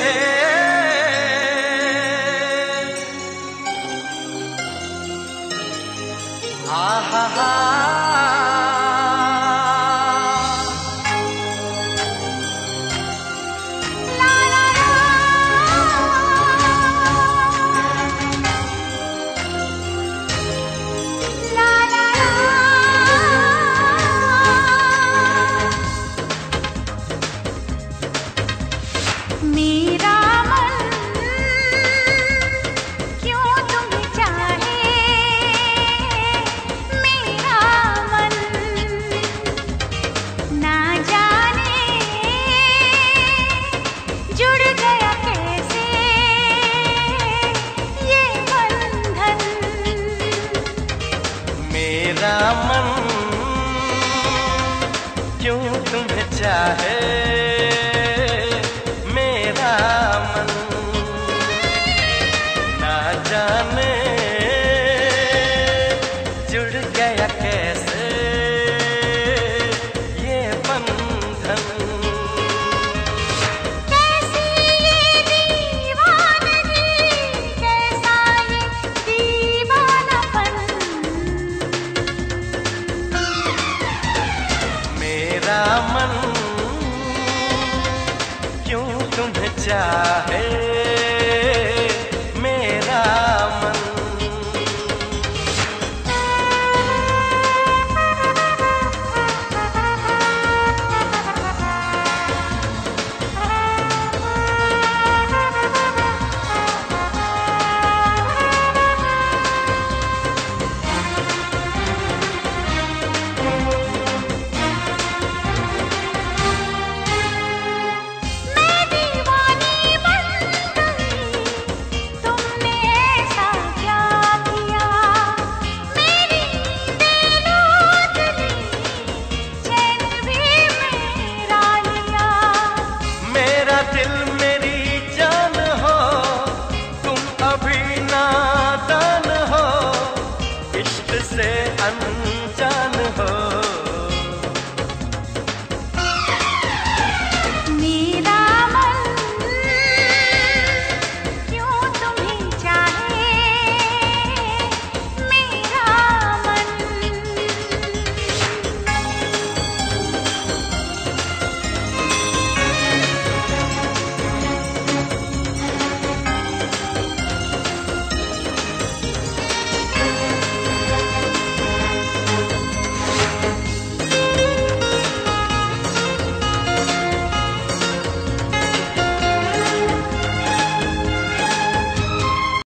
है दामन क्यों तुम्हें चाहे मेरा मन? ना जाने जुड़ गया चाहे।